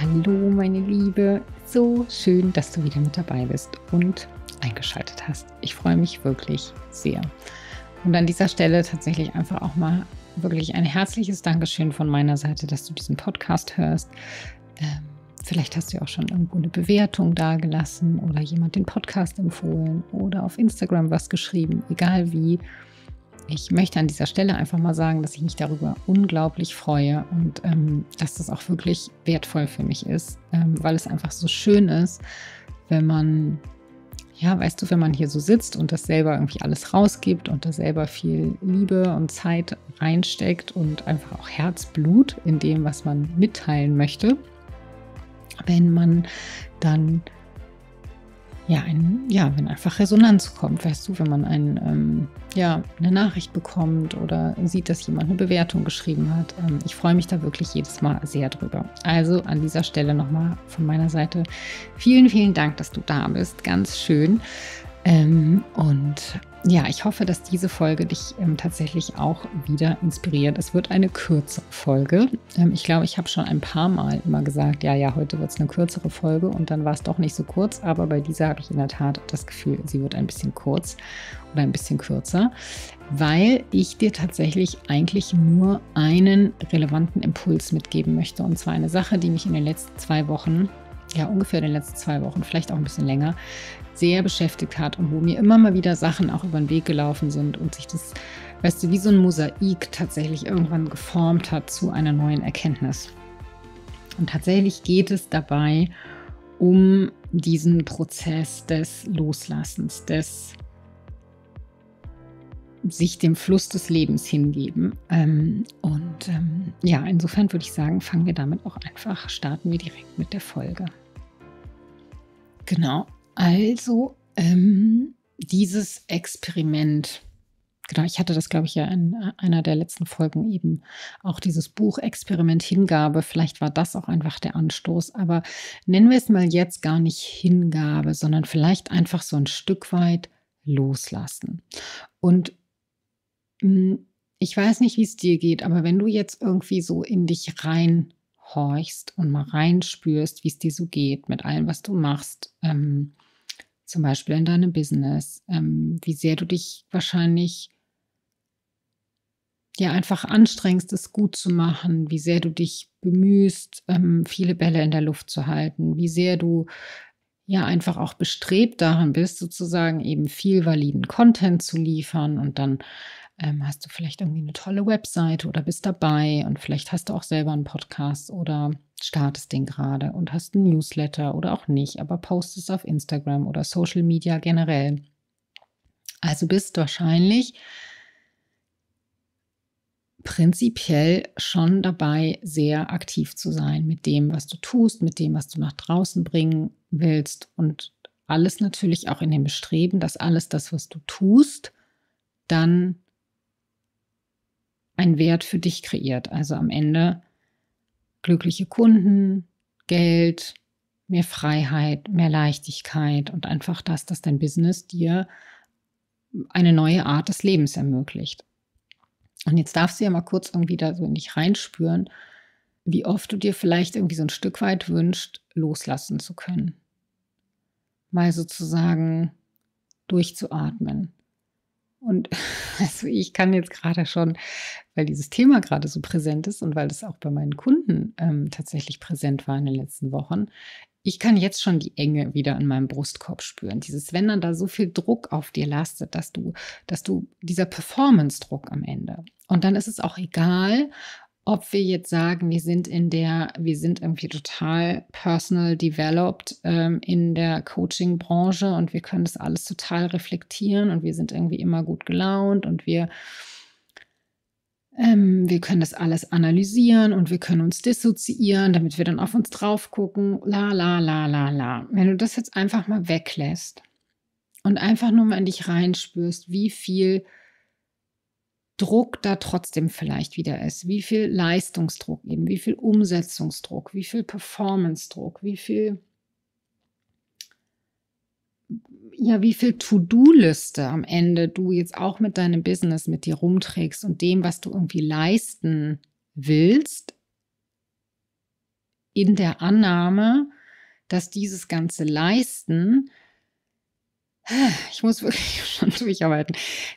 hallo meine Liebe. So schön, dass du wieder mit dabei bist und eingeschaltet hast. Ich freue mich wirklich sehr. Und an dieser Stelle tatsächlich einfach auch mal wirklich ein herzliches Dankeschön von meiner Seite, dass du diesen Podcast hörst. Ähm, vielleicht hast du ja auch schon irgendwo eine Bewertung dagelassen oder jemand den Podcast empfohlen oder auf Instagram was geschrieben, egal wie. Ich möchte an dieser Stelle einfach mal sagen, dass ich mich darüber unglaublich freue und ähm, dass das auch wirklich wertvoll für mich ist, ähm, weil es einfach so schön ist, wenn man, ja, weißt du, wenn man hier so sitzt und das selber irgendwie alles rausgibt und da selber viel Liebe und Zeit reinsteckt und einfach auch Herzblut in dem, was man mitteilen möchte, wenn man dann ja, ein, ja, wenn einfach Resonanz kommt, weißt du, wenn man ein, ähm, ja, eine Nachricht bekommt oder sieht, dass jemand eine Bewertung geschrieben hat. Ähm, ich freue mich da wirklich jedes Mal sehr drüber. Also an dieser Stelle nochmal von meiner Seite vielen, vielen Dank, dass du da bist. Ganz schön. Ähm, und ja, ich hoffe, dass diese Folge dich ähm, tatsächlich auch wieder inspiriert. Es wird eine kürzere Folge. Ähm, ich glaube, ich habe schon ein paar Mal immer gesagt, ja, ja, heute wird es eine kürzere Folge und dann war es doch nicht so kurz. Aber bei dieser habe ich in der Tat das Gefühl, sie wird ein bisschen kurz oder ein bisschen kürzer, weil ich dir tatsächlich eigentlich nur einen relevanten Impuls mitgeben möchte. Und zwar eine Sache, die mich in den letzten zwei Wochen ja, ungefähr in den letzten zwei Wochen, vielleicht auch ein bisschen länger, sehr beschäftigt hat und wo mir immer mal wieder Sachen auch über den Weg gelaufen sind und sich das, weißt du, wie so ein Mosaik tatsächlich irgendwann geformt hat zu einer neuen Erkenntnis. Und tatsächlich geht es dabei um diesen Prozess des Loslassens, des sich dem Fluss des Lebens hingeben. Ähm, und ähm, ja, insofern würde ich sagen, fangen wir damit auch einfach, starten wir direkt mit der Folge. Genau, also ähm, dieses Experiment, genau, ich hatte das, glaube ich, ja in einer der letzten Folgen eben auch dieses Buch Experiment Hingabe. Vielleicht war das auch einfach der Anstoß, aber nennen wir es mal jetzt gar nicht Hingabe, sondern vielleicht einfach so ein Stück weit loslassen. Und ich weiß nicht, wie es dir geht, aber wenn du jetzt irgendwie so in dich reinhorchst und mal reinspürst, wie es dir so geht mit allem, was du machst, ähm, zum Beispiel in deinem Business, ähm, wie sehr du dich wahrscheinlich ja einfach anstrengst, es gut zu machen, wie sehr du dich bemühst, ähm, viele Bälle in der Luft zu halten, wie sehr du ja einfach auch bestrebt daran bist, sozusagen eben viel validen Content zu liefern und dann ähm, hast du vielleicht irgendwie eine tolle Webseite oder bist dabei und vielleicht hast du auch selber einen Podcast oder startest den gerade und hast einen Newsletter oder auch nicht, aber postest auf Instagram oder Social Media generell. Also bist wahrscheinlich prinzipiell schon dabei, sehr aktiv zu sein mit dem, was du tust, mit dem, was du nach draußen bringen willst und alles natürlich auch in dem Bestreben, dass alles das, was du tust, dann einen Wert für dich kreiert. Also am Ende glückliche Kunden, Geld, mehr Freiheit, mehr Leichtigkeit und einfach das, dass dein Business dir eine neue Art des Lebens ermöglicht. Und jetzt darfst du ja mal kurz irgendwie da so in dich reinspüren, wie oft du dir vielleicht irgendwie so ein Stück weit wünscht, loslassen zu können. Mal sozusagen durchzuatmen. Und also ich kann jetzt gerade schon, weil dieses Thema gerade so präsent ist und weil es auch bei meinen Kunden ähm, tatsächlich präsent war in den letzten Wochen, ich kann jetzt schon die Enge wieder in meinem Brustkorb spüren. Dieses, wenn dann da so viel Druck auf dir lastet, dass du, dass du dieser Performance-Druck am Ende. Und dann ist es auch egal, ob wir jetzt sagen, wir sind in der, wir sind irgendwie total personal developed ähm, in der Coaching-Branche und wir können das alles total reflektieren und wir sind irgendwie immer gut gelaunt und wir, ähm, wir können das alles analysieren und wir können uns dissoziieren, damit wir dann auf uns drauf gucken. La, la, la, la, la. Wenn du das jetzt einfach mal weglässt und einfach nur mal in dich reinspürst, wie viel Druck da trotzdem vielleicht wieder ist, wie viel Leistungsdruck eben, wie viel Umsetzungsdruck, wie viel Performance-Druck, wie viel ja, wie viel To-Do-Liste am Ende du jetzt auch mit deinem Business mit dir rumträgst und dem, was du irgendwie leisten willst, in der Annahme, dass dieses ganze Leisten, ich muss wirklich schon durcharbeiten,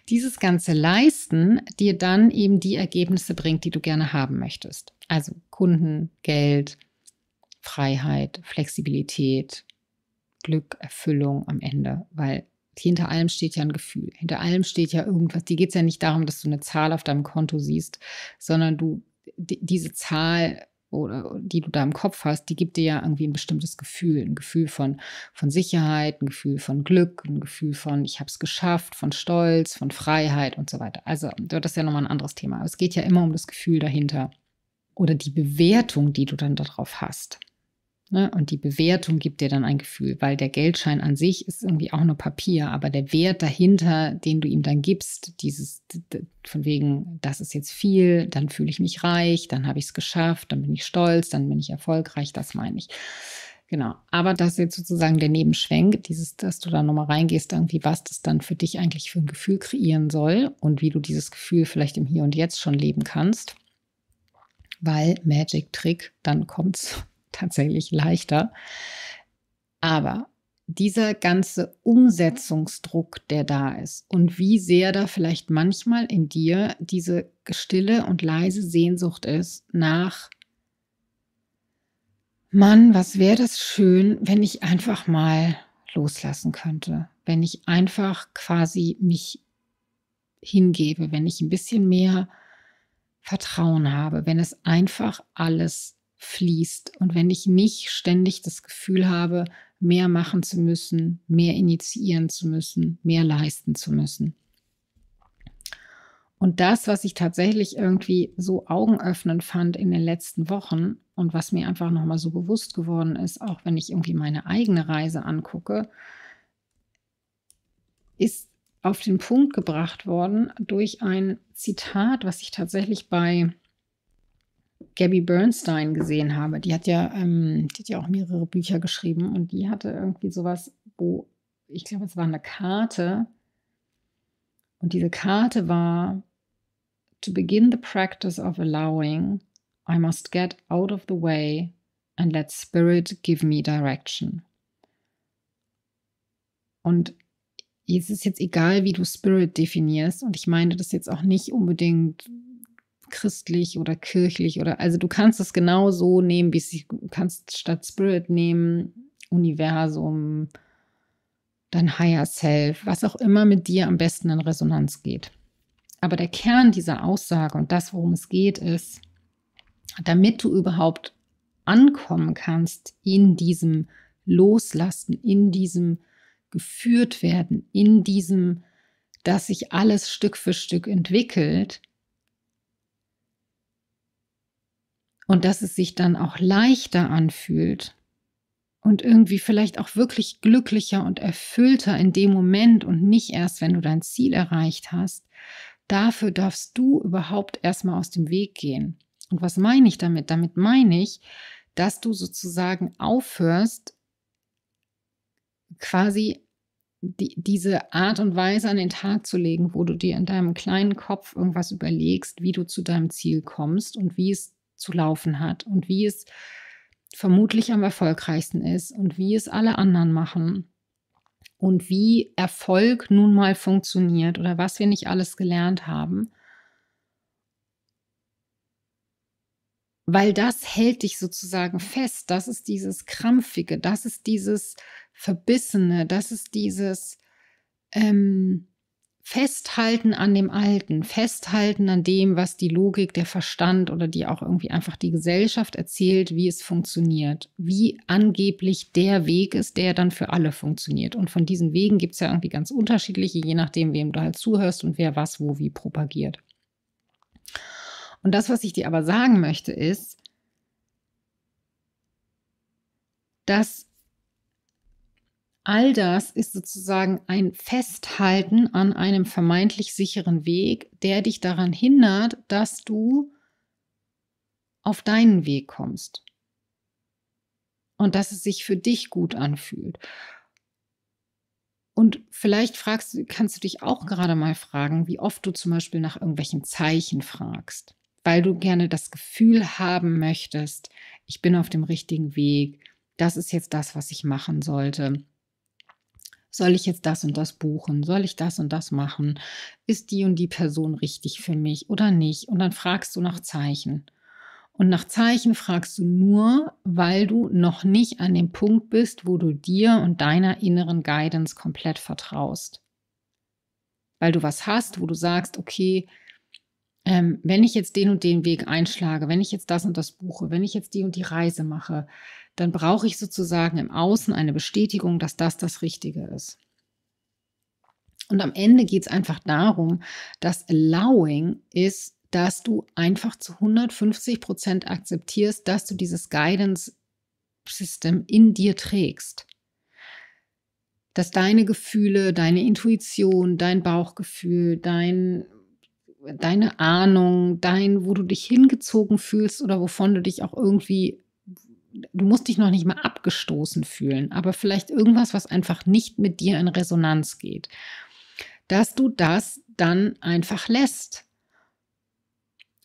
dieses ganze Leisten dir dann eben die Ergebnisse bringt, die du gerne haben möchtest. Also Kunden, Geld, Freiheit, Flexibilität, Glück, Erfüllung am Ende, weil hinter allem steht ja ein Gefühl. Hinter allem steht ja irgendwas. Die geht es ja nicht darum, dass du eine Zahl auf deinem Konto siehst, sondern du die, diese Zahl oder die du da im Kopf hast, die gibt dir ja irgendwie ein bestimmtes Gefühl, ein Gefühl von, von Sicherheit, ein Gefühl von Glück, ein Gefühl von ich habe es geschafft, von Stolz, von Freiheit und so weiter. Also das ist ja nochmal ein anderes Thema. Aber es geht ja immer um das Gefühl dahinter oder die Bewertung, die du dann darauf hast. Ne? Und die Bewertung gibt dir dann ein Gefühl, weil der Geldschein an sich ist irgendwie auch nur Papier, aber der Wert dahinter, den du ihm dann gibst, dieses von wegen, das ist jetzt viel, dann fühle ich mich reich, dann habe ich es geschafft, dann bin ich stolz, dann bin ich erfolgreich, das meine ich. Genau. Aber das ist jetzt sozusagen der Nebenschwenk, dieses, dass du da nochmal reingehst, irgendwie, was das dann für dich eigentlich für ein Gefühl kreieren soll und wie du dieses Gefühl vielleicht im Hier und Jetzt schon leben kannst. Weil Magic Trick, dann kommt's tatsächlich leichter. Aber dieser ganze Umsetzungsdruck, der da ist und wie sehr da vielleicht manchmal in dir diese stille und leise Sehnsucht ist nach, Mann, was wäre das schön, wenn ich einfach mal loslassen könnte, wenn ich einfach quasi mich hingebe, wenn ich ein bisschen mehr Vertrauen habe, wenn es einfach alles fließt und wenn ich nicht ständig das Gefühl habe, mehr machen zu müssen, mehr initiieren zu müssen, mehr leisten zu müssen. Und das, was ich tatsächlich irgendwie so augenöffnend fand in den letzten Wochen und was mir einfach nochmal so bewusst geworden ist, auch wenn ich irgendwie meine eigene Reise angucke, ist auf den Punkt gebracht worden durch ein Zitat, was ich tatsächlich bei Gabby Bernstein gesehen habe. Die hat ja, ähm, die hat ja auch mehrere Bücher geschrieben und die hatte irgendwie sowas, wo ich glaube, es war eine Karte. Und diese Karte war To begin the practice of allowing, I must get out of the way and let spirit give me direction. Und es ist jetzt egal, wie du Spirit definierst. Und ich meine das jetzt auch nicht unbedingt christlich oder kirchlich oder also du kannst es genau so nehmen, wie es du kannst statt Spirit nehmen, Universum, dein Higher Self, was auch immer mit dir am besten in Resonanz geht. Aber der Kern dieser Aussage und das, worum es geht, ist, damit du überhaupt ankommen kannst in diesem Loslassen, in diesem geführt werden, in diesem, dass sich alles Stück für Stück entwickelt, und dass es sich dann auch leichter anfühlt und irgendwie vielleicht auch wirklich glücklicher und erfüllter in dem Moment und nicht erst, wenn du dein Ziel erreicht hast, dafür darfst du überhaupt erstmal aus dem Weg gehen. Und was meine ich damit? Damit meine ich, dass du sozusagen aufhörst, quasi die, diese Art und Weise an den Tag zu legen, wo du dir in deinem kleinen Kopf irgendwas überlegst, wie du zu deinem Ziel kommst und wie es zu laufen hat und wie es vermutlich am erfolgreichsten ist und wie es alle anderen machen und wie Erfolg nun mal funktioniert oder was wir nicht alles gelernt haben. Weil das hält dich sozusagen fest. Das ist dieses Krampfige, das ist dieses Verbissene, das ist dieses ähm, Festhalten an dem Alten, festhalten an dem, was die Logik, der Verstand oder die auch irgendwie einfach die Gesellschaft erzählt, wie es funktioniert, wie angeblich der Weg ist, der dann für alle funktioniert. Und von diesen Wegen gibt es ja irgendwie ganz unterschiedliche, je nachdem, wem du halt zuhörst und wer was wo wie propagiert. Und das, was ich dir aber sagen möchte, ist, dass All das ist sozusagen ein Festhalten an einem vermeintlich sicheren Weg, der dich daran hindert, dass du auf deinen Weg kommst. Und dass es sich für dich gut anfühlt. Und vielleicht fragst, kannst du dich auch gerade mal fragen, wie oft du zum Beispiel nach irgendwelchen Zeichen fragst. weil du gerne das Gefühl haben möchtest, ich bin auf dem richtigen Weg, das ist jetzt das, was ich machen sollte. Soll ich jetzt das und das buchen? Soll ich das und das machen? Ist die und die Person richtig für mich oder nicht? Und dann fragst du nach Zeichen. Und nach Zeichen fragst du nur, weil du noch nicht an dem Punkt bist, wo du dir und deiner inneren Guidance komplett vertraust. Weil du was hast, wo du sagst, okay, ähm, wenn ich jetzt den und den Weg einschlage, wenn ich jetzt das und das buche, wenn ich jetzt die und die Reise mache, dann brauche ich sozusagen im Außen eine Bestätigung, dass das das Richtige ist. Und am Ende geht es einfach darum, dass Allowing ist, dass du einfach zu 150 Prozent akzeptierst, dass du dieses Guidance System in dir trägst. Dass deine Gefühle, deine Intuition, dein Bauchgefühl, dein deine Ahnung, dein, wo du dich hingezogen fühlst oder wovon du dich auch irgendwie, du musst dich noch nicht mal abgestoßen fühlen, aber vielleicht irgendwas, was einfach nicht mit dir in Resonanz geht, dass du das dann einfach lässt.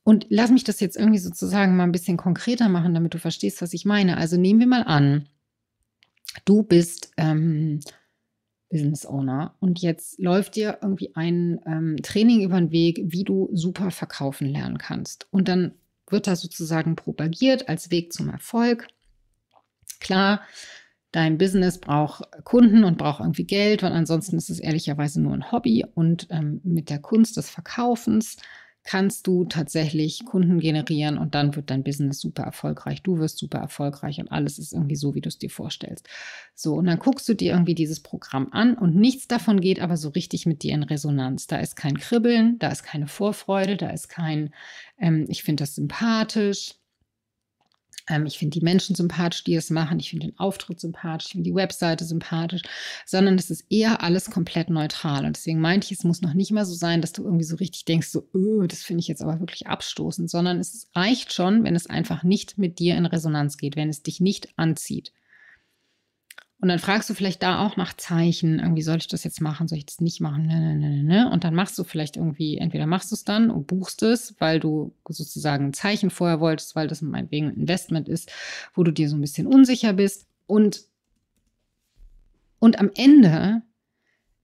Und lass mich das jetzt irgendwie sozusagen mal ein bisschen konkreter machen, damit du verstehst, was ich meine. Also nehmen wir mal an, du bist ähm, Business Owner. Und jetzt läuft dir irgendwie ein ähm, Training über den Weg, wie du super verkaufen lernen kannst. Und dann wird das sozusagen propagiert als Weg zum Erfolg. Klar, dein Business braucht Kunden und braucht irgendwie Geld, weil ansonsten ist es ehrlicherweise nur ein Hobby. Und ähm, mit der Kunst des Verkaufens kannst du tatsächlich Kunden generieren und dann wird dein Business super erfolgreich. Du wirst super erfolgreich und alles ist irgendwie so, wie du es dir vorstellst. So, und dann guckst du dir irgendwie dieses Programm an und nichts davon geht aber so richtig mit dir in Resonanz. Da ist kein Kribbeln, da ist keine Vorfreude, da ist kein, ähm, ich finde das sympathisch, ähm, ich finde die Menschen sympathisch, die es machen. Ich finde den Auftritt sympathisch. Ich finde die Webseite sympathisch. Sondern es ist eher alles komplett neutral. Und deswegen meinte ich, es muss noch nicht mal so sein, dass du irgendwie so richtig denkst, so, öh, das finde ich jetzt aber wirklich abstoßend. Sondern es reicht schon, wenn es einfach nicht mit dir in Resonanz geht, wenn es dich nicht anzieht. Und dann fragst du vielleicht da auch nach Zeichen, irgendwie soll ich das jetzt machen, soll ich das nicht machen, ne, ne, ne, ne. ne? Und dann machst du vielleicht irgendwie, entweder machst du es dann und buchst es, weil du sozusagen ein Zeichen vorher wolltest, weil das meinetwegen ein Investment ist, wo du dir so ein bisschen unsicher bist. Und, und am Ende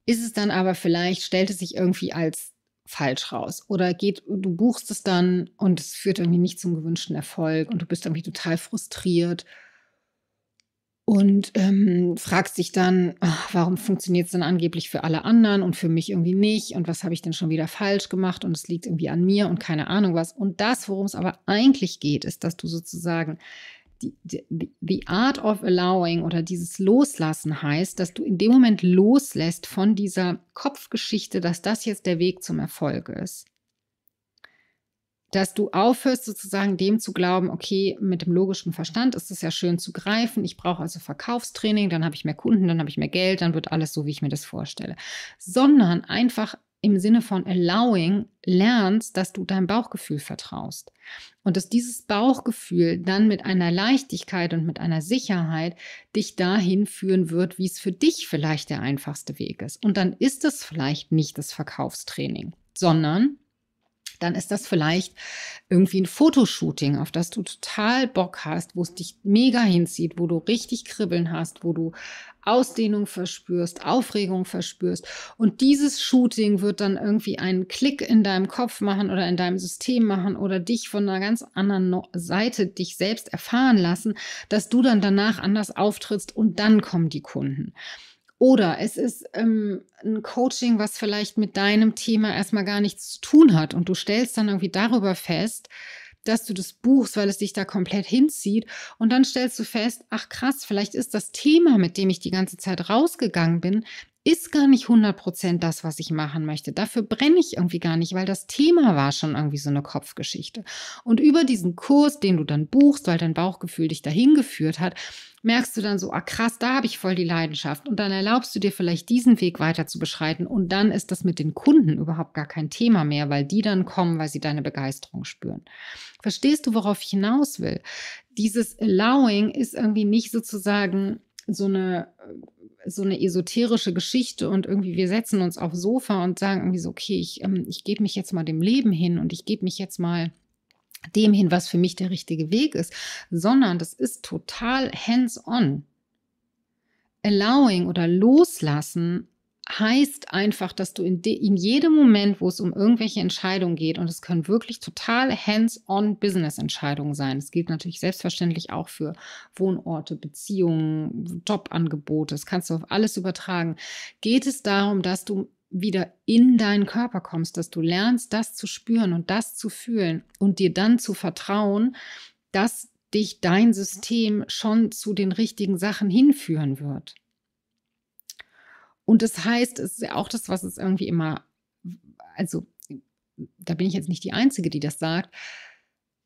ist es dann aber vielleicht, stellt es sich irgendwie als falsch raus. Oder geht, du buchst es dann und es führt irgendwie nicht zum gewünschten Erfolg und du bist irgendwie total frustriert und ähm, fragst dich dann, ach, warum funktioniert es denn angeblich für alle anderen und für mich irgendwie nicht? Und was habe ich denn schon wieder falsch gemacht? Und es liegt irgendwie an mir und keine Ahnung was. Und das, worum es aber eigentlich geht, ist, dass du sozusagen die, die, die Art of Allowing oder dieses Loslassen heißt, dass du in dem Moment loslässt von dieser Kopfgeschichte, dass das jetzt der Weg zum Erfolg ist dass du aufhörst, sozusagen dem zu glauben, okay, mit dem logischen Verstand ist es ja schön zu greifen. Ich brauche also Verkaufstraining, dann habe ich mehr Kunden, dann habe ich mehr Geld, dann wird alles so, wie ich mir das vorstelle. Sondern einfach im Sinne von allowing lernst, dass du deinem Bauchgefühl vertraust. Und dass dieses Bauchgefühl dann mit einer Leichtigkeit und mit einer Sicherheit dich dahin führen wird, wie es für dich vielleicht der einfachste Weg ist. Und dann ist es vielleicht nicht das Verkaufstraining, sondern dann ist das vielleicht irgendwie ein Fotoshooting, auf das du total Bock hast, wo es dich mega hinzieht, wo du richtig Kribbeln hast, wo du Ausdehnung verspürst, Aufregung verspürst. Und dieses Shooting wird dann irgendwie einen Klick in deinem Kopf machen oder in deinem System machen oder dich von einer ganz anderen Seite dich selbst erfahren lassen, dass du dann danach anders auftrittst und dann kommen die Kunden. Oder es ist ähm, ein Coaching, was vielleicht mit deinem Thema erstmal gar nichts zu tun hat und du stellst dann irgendwie darüber fest, dass du das buchst, weil es dich da komplett hinzieht. Und dann stellst du fest, ach krass, vielleicht ist das Thema, mit dem ich die ganze Zeit rausgegangen bin, ist gar nicht 100% das, was ich machen möchte. Dafür brenne ich irgendwie gar nicht, weil das Thema war schon irgendwie so eine Kopfgeschichte. Und über diesen Kurs, den du dann buchst, weil dein Bauchgefühl dich dahin geführt hat, merkst du dann so, ah krass, da habe ich voll die Leidenschaft. Und dann erlaubst du dir vielleicht diesen Weg weiter zu beschreiten. Und dann ist das mit den Kunden überhaupt gar kein Thema mehr, weil die dann kommen, weil sie deine Begeisterung spüren. Verstehst du, worauf ich hinaus will? Dieses Allowing ist irgendwie nicht sozusagen so eine so eine esoterische Geschichte und irgendwie wir setzen uns aufs Sofa und sagen irgendwie so, okay, ich, ähm, ich gebe mich jetzt mal dem Leben hin und ich gebe mich jetzt mal dem hin, was für mich der richtige Weg ist, sondern das ist total hands-on. Allowing oder loslassen heißt einfach, dass du in, in jedem Moment, wo es um irgendwelche Entscheidungen geht, und es können wirklich total hands-on Business-Entscheidungen sein. Es gilt natürlich selbstverständlich auch für Wohnorte, Beziehungen, Jobangebote. Das kannst du auf alles übertragen. Geht es darum, dass du wieder in deinen Körper kommst, dass du lernst, das zu spüren und das zu fühlen und dir dann zu vertrauen, dass dich dein System schon zu den richtigen Sachen hinführen wird. Und das heißt, es ist ja auch das, was es irgendwie immer, also da bin ich jetzt nicht die Einzige, die das sagt,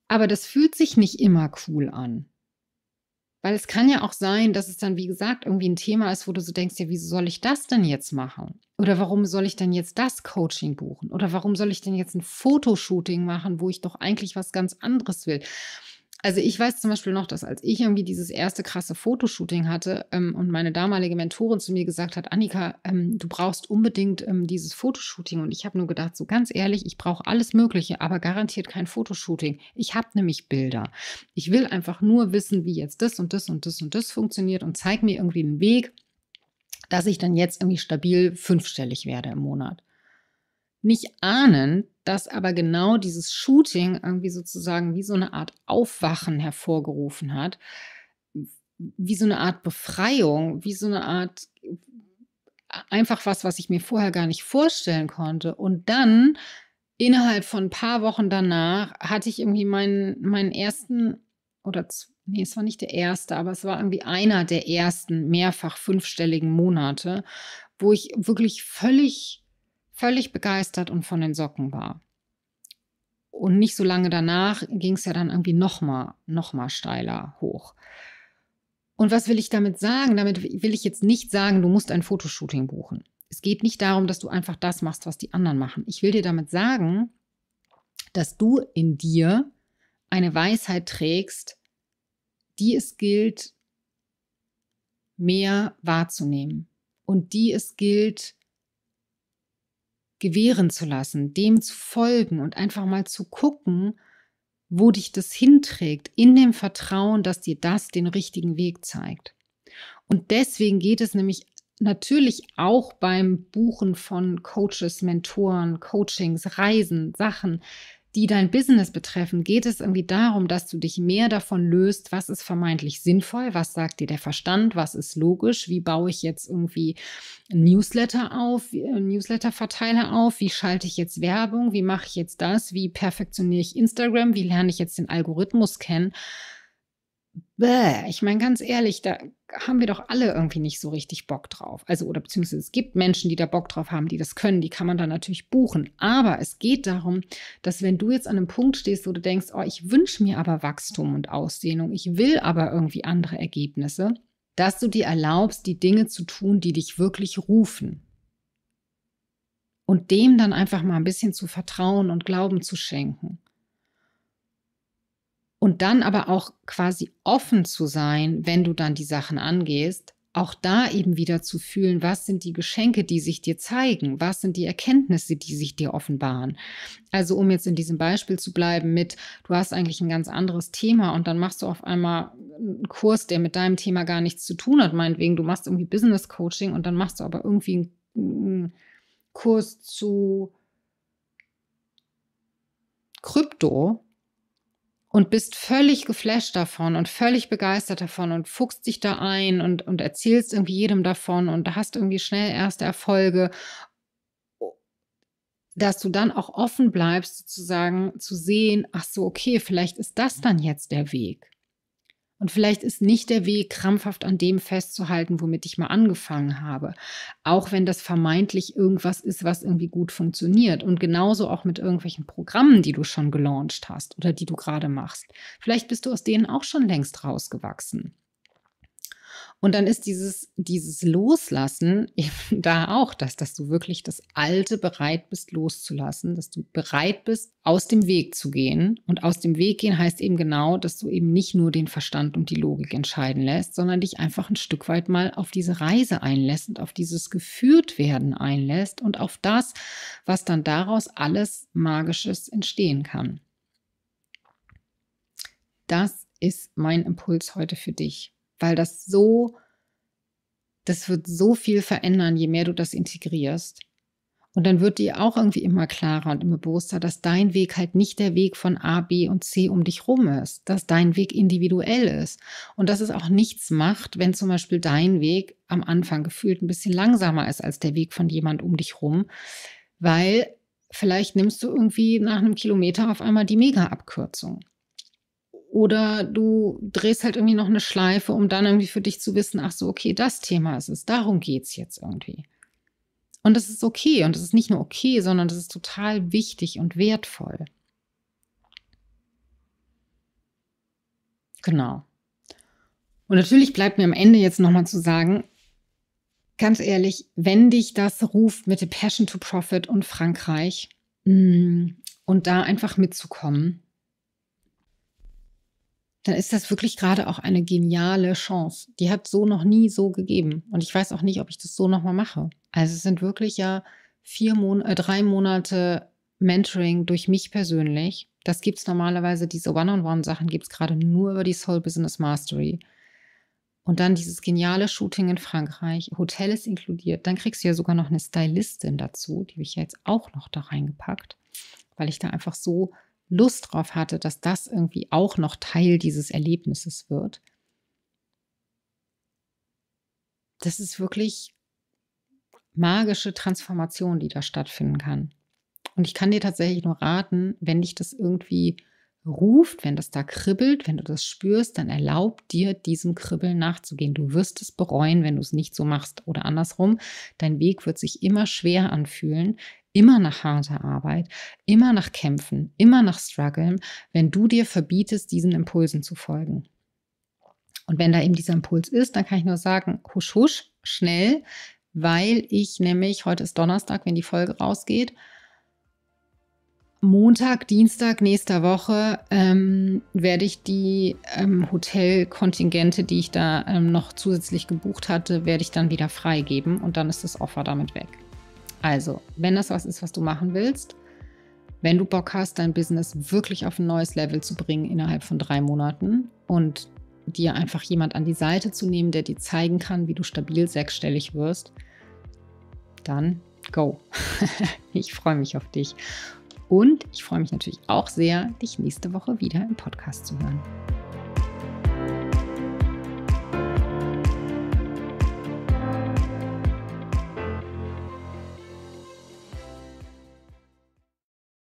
aber das fühlt sich nicht immer cool an. Weil es kann ja auch sein, dass es dann, wie gesagt, irgendwie ein Thema ist, wo du so denkst, ja, wieso soll ich das denn jetzt machen? Oder warum soll ich denn jetzt das Coaching buchen? Oder warum soll ich denn jetzt ein Fotoshooting machen, wo ich doch eigentlich was ganz anderes will? Also ich weiß zum Beispiel noch, dass als ich irgendwie dieses erste krasse Fotoshooting hatte ähm, und meine damalige Mentorin zu mir gesagt hat, Annika, ähm, du brauchst unbedingt ähm, dieses Fotoshooting. Und ich habe nur gedacht, so ganz ehrlich, ich brauche alles Mögliche, aber garantiert kein Fotoshooting. Ich habe nämlich Bilder. Ich will einfach nur wissen, wie jetzt das und das und das und das funktioniert und zeig mir irgendwie einen Weg, dass ich dann jetzt irgendwie stabil fünfstellig werde im Monat nicht ahnen, dass aber genau dieses Shooting irgendwie sozusagen wie so eine Art Aufwachen hervorgerufen hat, wie so eine Art Befreiung, wie so eine Art einfach was, was ich mir vorher gar nicht vorstellen konnte. Und dann innerhalb von ein paar Wochen danach hatte ich irgendwie meinen, meinen ersten oder nee, es war nicht der erste, aber es war irgendwie einer der ersten mehrfach fünfstelligen Monate, wo ich wirklich völlig völlig begeistert und von den Socken war. Und nicht so lange danach ging es ja dann irgendwie noch mal, noch mal steiler hoch. Und was will ich damit sagen? Damit will ich jetzt nicht sagen, du musst ein Fotoshooting buchen. Es geht nicht darum, dass du einfach das machst, was die anderen machen. Ich will dir damit sagen, dass du in dir eine Weisheit trägst, die es gilt, mehr wahrzunehmen und die es gilt, gewähren zu lassen, dem zu folgen und einfach mal zu gucken, wo dich das hinträgt, in dem Vertrauen, dass dir das den richtigen Weg zeigt. Und deswegen geht es nämlich natürlich auch beim Buchen von Coaches, Mentoren, Coachings, Reisen, Sachen, die dein Business betreffen, geht es irgendwie darum, dass du dich mehr davon löst, was ist vermeintlich sinnvoll, was sagt dir der Verstand, was ist logisch, wie baue ich jetzt irgendwie Newsletter auf, äh, Newsletter-Verteiler auf, wie schalte ich jetzt Werbung, wie mache ich jetzt das, wie perfektioniere ich Instagram, wie lerne ich jetzt den Algorithmus kennen Bäh, ich meine ganz ehrlich, da haben wir doch alle irgendwie nicht so richtig Bock drauf. Also, oder beziehungsweise es gibt Menschen, die da Bock drauf haben, die das können, die kann man dann natürlich buchen. Aber es geht darum, dass wenn du jetzt an einem Punkt stehst, wo du denkst, oh, ich wünsche mir aber Wachstum und Ausdehnung, ich will aber irgendwie andere Ergebnisse, dass du dir erlaubst, die Dinge zu tun, die dich wirklich rufen. Und dem dann einfach mal ein bisschen zu vertrauen und Glauben zu schenken. Und dann aber auch quasi offen zu sein, wenn du dann die Sachen angehst, auch da eben wieder zu fühlen, was sind die Geschenke, die sich dir zeigen, was sind die Erkenntnisse, die sich dir offenbaren. Also um jetzt in diesem Beispiel zu bleiben mit, du hast eigentlich ein ganz anderes Thema und dann machst du auf einmal einen Kurs, der mit deinem Thema gar nichts zu tun hat, meinetwegen, du machst irgendwie Business Coaching und dann machst du aber irgendwie einen Kurs zu Krypto und bist völlig geflasht davon und völlig begeistert davon und fuchst dich da ein und, und erzählst irgendwie jedem davon und hast irgendwie schnell erste Erfolge, dass du dann auch offen bleibst, sozusagen zu sehen, ach so, okay, vielleicht ist das dann jetzt der Weg. Und vielleicht ist nicht der Weg, krampfhaft an dem festzuhalten, womit ich mal angefangen habe. Auch wenn das vermeintlich irgendwas ist, was irgendwie gut funktioniert. Und genauso auch mit irgendwelchen Programmen, die du schon gelauncht hast oder die du gerade machst. Vielleicht bist du aus denen auch schon längst rausgewachsen. Und dann ist dieses, dieses Loslassen eben da auch, dass, dass du wirklich das Alte bereit bist loszulassen, dass du bereit bist, aus dem Weg zu gehen. Und aus dem Weg gehen heißt eben genau, dass du eben nicht nur den Verstand und die Logik entscheiden lässt, sondern dich einfach ein Stück weit mal auf diese Reise einlässt und auf dieses geführt werden einlässt und auf das, was dann daraus alles Magisches entstehen kann. das ist mein Impuls heute für dich, weil das so, das wird so viel verändern, je mehr du das integrierst. Und dann wird dir auch irgendwie immer klarer und immer bewusster, dass dein Weg halt nicht der Weg von A, B und C um dich rum ist, dass dein Weg individuell ist und dass es auch nichts macht, wenn zum Beispiel dein Weg am Anfang gefühlt ein bisschen langsamer ist als der Weg von jemand um dich rum, weil vielleicht nimmst du irgendwie nach einem Kilometer auf einmal die Mega-Abkürzung. Oder du drehst halt irgendwie noch eine Schleife, um dann irgendwie für dich zu wissen, ach so, okay, das Thema ist es, darum geht es jetzt irgendwie. Und das ist okay und das ist nicht nur okay, sondern das ist total wichtig und wertvoll. Genau. Und natürlich bleibt mir am Ende jetzt nochmal zu sagen, ganz ehrlich, wenn dich das ruft mit dem Passion to Profit und Frankreich mm, und da einfach mitzukommen, dann ist das wirklich gerade auch eine geniale Chance. Die hat so noch nie so gegeben. Und ich weiß auch nicht, ob ich das so nochmal mache. Also es sind wirklich ja vier Mon äh, drei Monate Mentoring durch mich persönlich. Das gibt es normalerweise, diese One-on-One-Sachen gibt es gerade nur über die Soul Business Mastery. Und dann dieses geniale Shooting in Frankreich. Hotel ist inkludiert. Dann kriegst du ja sogar noch eine Stylistin dazu. Die habe ich ja jetzt auch noch da reingepackt, weil ich da einfach so Lust drauf hatte, dass das irgendwie auch noch Teil dieses Erlebnisses wird. Das ist wirklich magische Transformation, die da stattfinden kann. Und ich kann dir tatsächlich nur raten, wenn dich das irgendwie ruft, wenn das da kribbelt, wenn du das spürst, dann erlaub dir, diesem Kribbeln nachzugehen. Du wirst es bereuen, wenn du es nicht so machst. Oder andersrum, dein Weg wird sich immer schwer anfühlen, immer nach harter Arbeit, immer nach Kämpfen, immer nach Struggeln, wenn du dir verbietest, diesen Impulsen zu folgen. Und wenn da eben dieser Impuls ist, dann kann ich nur sagen, husch, husch, schnell, weil ich nämlich, heute ist Donnerstag, wenn die Folge rausgeht, Montag, Dienstag nächster Woche ähm, werde ich die ähm, Hotelkontingente, die ich da ähm, noch zusätzlich gebucht hatte, werde ich dann wieder freigeben und dann ist das Offer damit weg. Also, wenn das was ist, was du machen willst, wenn du Bock hast, dein Business wirklich auf ein neues Level zu bringen innerhalb von drei Monaten und dir einfach jemand an die Seite zu nehmen, der dir zeigen kann, wie du stabil sechsstellig wirst, dann go. ich freue mich auf dich. Und ich freue mich natürlich auch sehr, dich nächste Woche wieder im Podcast zu hören.